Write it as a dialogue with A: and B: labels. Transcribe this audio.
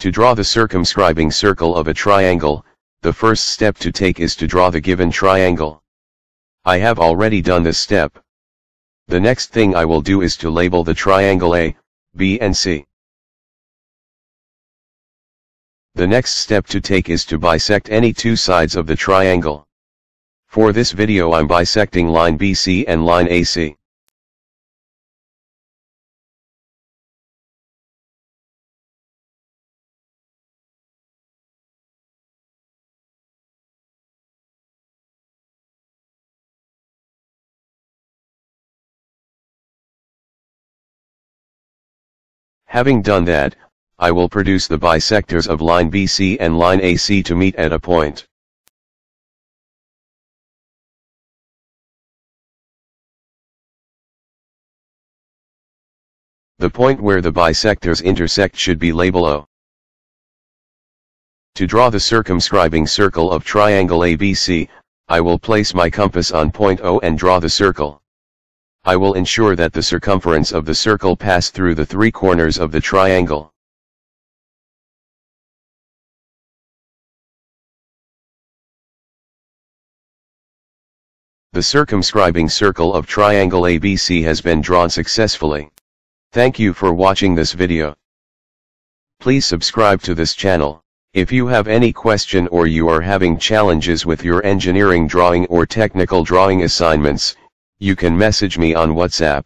A: To draw the circumscribing circle of a triangle, the first step to take is to draw the given triangle. I have already done this step. The next thing I will do is to label the triangle A, B and C. The next step to take is to bisect any two sides of the triangle. For this video I'm bisecting line BC and line AC. Having done that, I will produce the bisectors of line BC and line AC to meet at a point. The point where the bisectors intersect should be label O. To draw the circumscribing circle of triangle ABC, I will place my compass on point O and draw the circle. I will ensure that the circumference of the circle pass through the three corners of the triangle. The circumscribing circle of triangle ABC has been drawn successfully. Thank you for watching this video. Please subscribe to this channel. If you have any question or you are having challenges with your engineering drawing or technical drawing assignments, you can message me on WhatsApp.